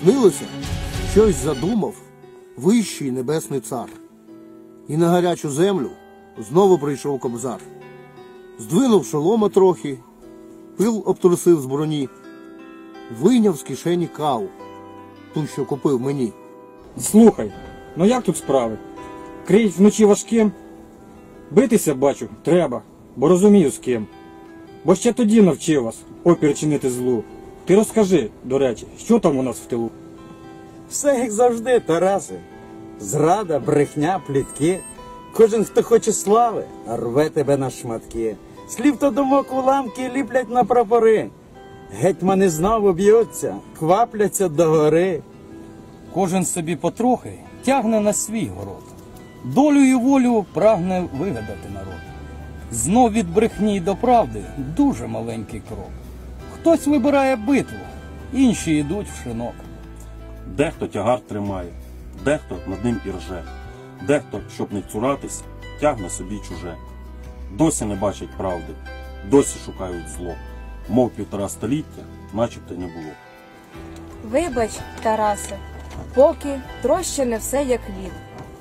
Снилося, щось задумав вищий небесний цар. І на гарячу землю знову прийшов кобзар. Здвинув шолома трохи, пил обтрусив з броні, вийняв з кишені каву, ту, що купив мені. Слухай, ну як тут справи? Криють вночі важким? Битися, бачу, треба, бо розумію з ким. Бо ще тоді навчив вас опір чинити злу. Ти розкажи, до речі, що там у нас в тилу? Все як завжди, Тарасе. Зрада, брехня, плітки. Кожен, хто хоче слави, рве тебе на шматки. Слів та думок уламки ліплять на прапори. Гетьмани знову б'ються, квапляться до гори. Кожен собі потрохи тягне на свій город. Долю і волю прагне вигадати народ. Знов від брехні до правди дуже маленький крок. Хтось вибирає битву, інші йдуть в шинок. Дехто тягар тримає, дехто над ним і рже, дехто, щоб не цуратись, тягне собі чуже. Досі не бачать правди, досі шукають зло, мов півтора століття, начебто не було. Вибач, Тарасе, поки троща не все як лід.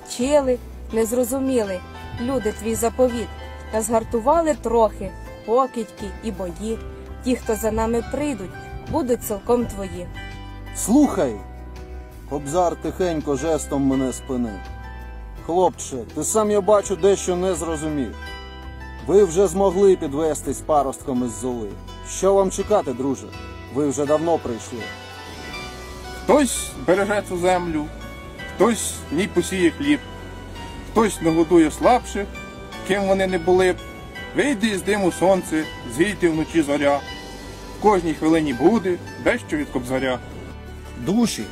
Чили, не зрозуміли люди твій заповіт, та згартували трохи покидьки і бої. Ті, хто за нами прийдуть, будуть цілком твої. Слухай, кобзар тихенько жестом мене спинив. Хлопче, ти сам я бачу дещо не зрозумів. Ви вже змогли підвестись паростком із золи. Що вам чекати, друже? Ви вже давно прийшли. Хтось береже цю землю, хтось в ній посіє хліб, хтось нагодує слабших, ким вони не були б. Вийде із диму сонце, зійде вночі зоря. В кожній хвилині буде дещо від кобзаря. Душі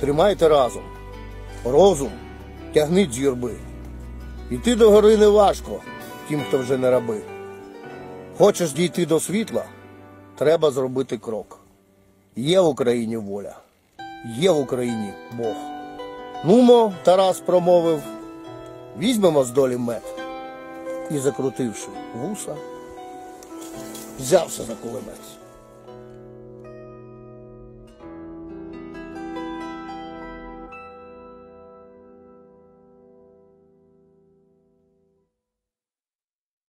тримайте разом. Розум тягніть з юрби. Іти до гори не важко тим, хто вже не раби. Хочеш дійти до світла, треба зробити крок. Є в Україні воля, є в Україні Бог. Нумо, Тарас промовив, візьмемо з долі мед. І закрутивши вуса, взявся за кулемець.